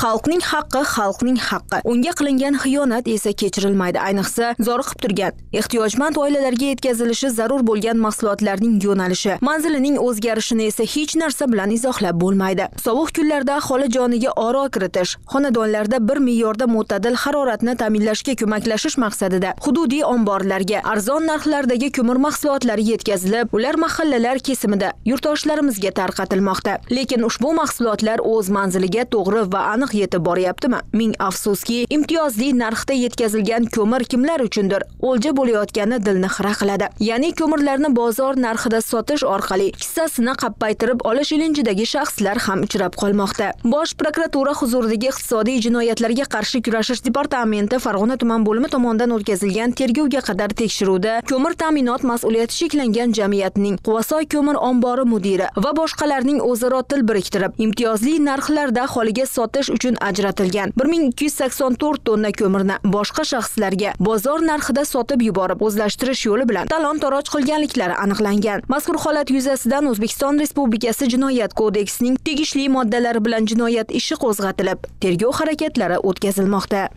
xalqning haqqi xalqning haqqi. Unga qilingan xiyonat esa kechirilmaydi. Ayniqsa zoriqib turgan ehtiyojmand oilalarga yetkazilishi zarur bo'lgan mahsulotlarning yo'nalishi manzilining o'zgarishini esa hech narsa bilan izohlab bo'lmaydi. Sovuq kunlarda aholi joniga oro kiritish xonadonlarda bir me'yorda mo'tadil haroratni ta'minlashga ko'maklashish maqsadida hududiy omborlarga arzon narxlardagi ko'mir mahsulotlari yetkazilib ular mahallalar kesimida yurtdoshlarimizga tarqatilmoqda. Lekin ushbu mahsulotlar o'z manziliga to'g'ri va aniq yetib boryaptimi? Ming afsuski imtiyozli narxda yetkazilgan ko'mir kimlar uchundir? O'lja bo'layotgani dilni xira qiladi. Ya'ni ko'mirlarni bozor narxida sotish orqali kissasini qappaytirib olish ilinjidagi shaxslar ham uchrab qolmoqda. Bosh prokuratura huzuridagi iqtisodiy jinoyatlarga qarshi kurashish departamenti farg'ona tuman bo'limi tomonidan o'tkazilgan tergovga qadar tekshiruvda ko'mir ta'minot mas'uliyati cheklangan jamiyatining quvasoy ko'mir ombori mudiri va boshqalarning o'zaro til biriktirib imtiyozli narxlarda aholiga sotish uchun ajratilgan. 1284 tonna ko'mirni boshqa shaxslarga bozor narxida sotib yuborib o'zlashtirish yo'li bilan talon toroj qilganliklari aniqlangan. Mazkur holat yuzasidan o'zbekiston respublikasi jinoyat kodeksining tegishli moddalari bilan jinoyat ishi qo'zg'atilib tergov harakatlari o'tkazilmoqda.